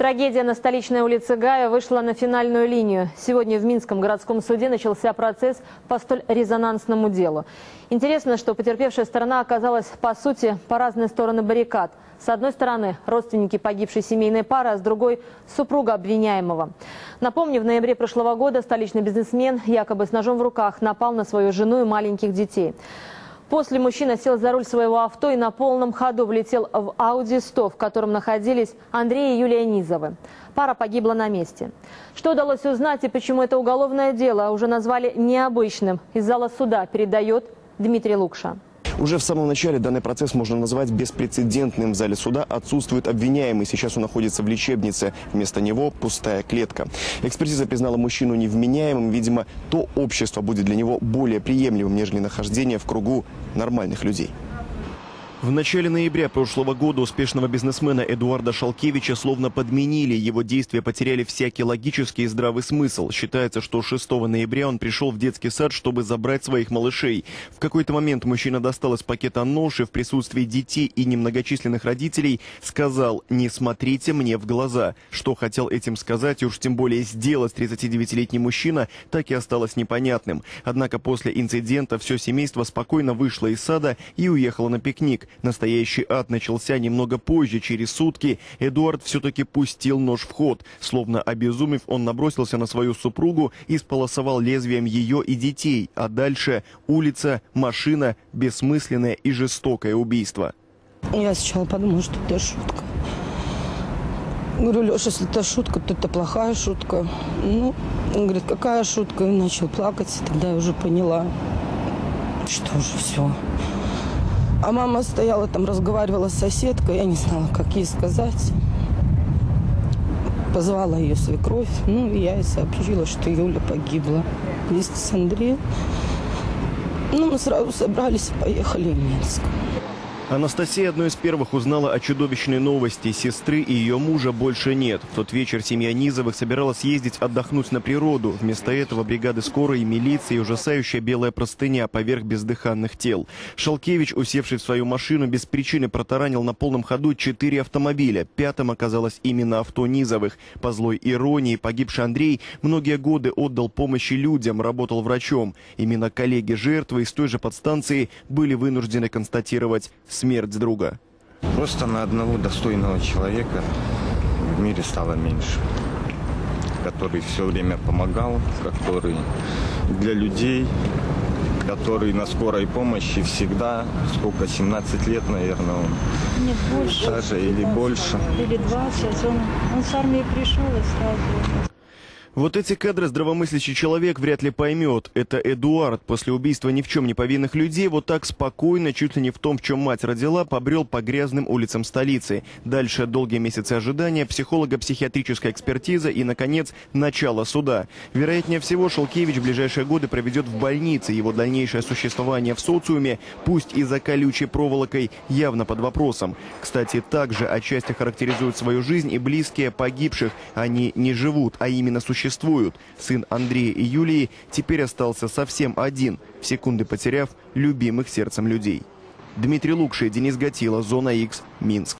Трагедия на столичной улице Гая вышла на финальную линию. Сегодня в Минском городском суде начался процесс по столь резонансному делу. Интересно, что потерпевшая сторона оказалась, по сути, по разные стороны баррикад. С одной стороны, родственники погибшей семейной пары, а с другой – супруга обвиняемого. Напомню, в ноябре прошлого года столичный бизнесмен якобы с ножом в руках напал на свою жену и маленьких детей. После мужчина сел за руль своего авто и на полном ходу влетел в Audi 100, в котором находились Андрей и Юлия Низовы. Пара погибла на месте. Что удалось узнать и почему это уголовное дело уже назвали необычным, из зала суда передает Дмитрий Лукша. Уже в самом начале данный процесс можно назвать беспрецедентным. В зале суда отсутствует обвиняемый. Сейчас он находится в лечебнице. Вместо него пустая клетка. Экспертиза признала мужчину невменяемым. Видимо, то общество будет для него более приемлемым, нежели нахождение в кругу нормальных людей. В начале ноября прошлого года успешного бизнесмена Эдуарда Шалкевича словно подменили. Его действия потеряли всякий логический и здравый смысл. Считается, что 6 ноября он пришел в детский сад, чтобы забрать своих малышей. В какой-то момент мужчина достал из пакета нож и в присутствии детей и немногочисленных родителей сказал «Не смотрите мне в глаза». Что хотел этим сказать и уж тем более сделать 39-летний мужчина, так и осталось непонятным. Однако после инцидента все семейство спокойно вышло из сада и уехало на пикник. Настоящий ад начался немного позже, через сутки. Эдуард все-таки пустил нож в ход. Словно обезумев, он набросился на свою супругу и сполосовал лезвием ее и детей. А дальше улица, машина, бессмысленное и жестокое убийство. Я сначала подумала, что это шутка. Говорю, Леша, если это шутка, то это плохая шутка. Ну, он говорит, какая шутка? И начал плакать. И тогда я уже поняла, что уже все. А мама стояла там, разговаривала с соседкой, я не знала, как ей сказать. Позвала ее свекровь, ну, и я ей сообщила, что Юля погибла вместе с Андреем. Ну, мы сразу собрались и поехали в Минск. Анастасия одной из первых узнала о чудовищной новости. Сестры и ее мужа больше нет. В тот вечер семья Низовых собиралась съездить отдохнуть на природу. Вместо этого бригады скорой, милиции и ужасающая белая простыня поверх бездыханных тел. Шалкевич, усевший в свою машину, без причины протаранил на полном ходу четыре автомобиля. Пятым оказалось именно авто Низовых. По злой иронии погибший Андрей многие годы отдал помощи людям, работал врачом. Именно коллеги жертвы из той же подстанции были вынуждены констатировать смерть друга. Просто на одного достойного человека в мире стало меньше. Который все время помогал, который для людей, который на скорой помощи всегда, сколько, 17 лет, наверное, он. Нет, больше. Даже или больше. Или 20. Он, он с армии пришел и сразу. Вот эти кадры здравомыслящий человек вряд ли поймет. Это Эдуард после убийства ни в чем не повинных людей вот так спокойно, чуть ли не в том, в чем мать родила, побрел по грязным улицам столицы. Дальше долгие месяцы ожидания, психолого-психиатрическая экспертиза и, наконец, начало суда. Вероятнее всего, Шелкевич в ближайшие годы проведет в больнице. Его дальнейшее существование в социуме, пусть и за колючей проволокой, явно под вопросом. Кстати, также отчасти характеризуют свою жизнь и близкие погибших. Они не живут, а именно существуют существуют. Сын Андрея и Юлии теперь остался совсем один, в секунды потеряв любимых сердцем людей. Дмитрий Лукший, Денис Гатила, Зона X, Минск.